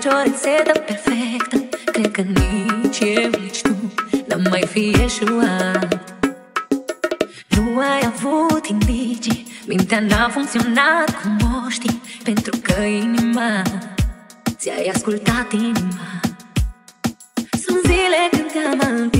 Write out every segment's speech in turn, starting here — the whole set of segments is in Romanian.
întreba vreodată Să încerci o rețetă perfectă Cred că nici eu, nici tu N-am mai fi eșuat Nu ai avut indicii Mintea n-a funcționat cum o știi Pentru că inima Ți-ai ascultat inima. Sunt zile când te-am întinde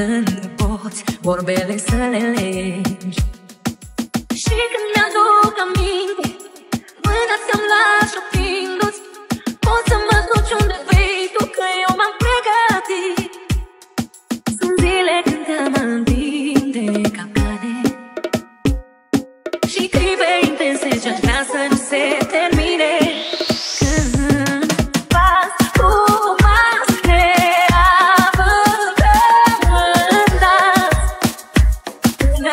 când nu poți Vorbele să le legi. Și când mi-aduc aminte Mâna ți-am luat șoptindu-ți Poți să mă duci unde vrei tu Că eu m-am pregătit. Sunt zile când te-am întinde capcane Și clipe intense ce-aș vrea să nu se